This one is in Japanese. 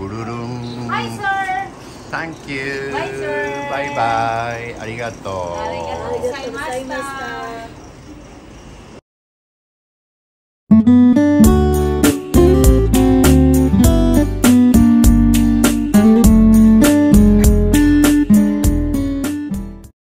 ぐるるん Hi, sir! サンキュー Bye, sir. バイバイありがとうありがとうございました。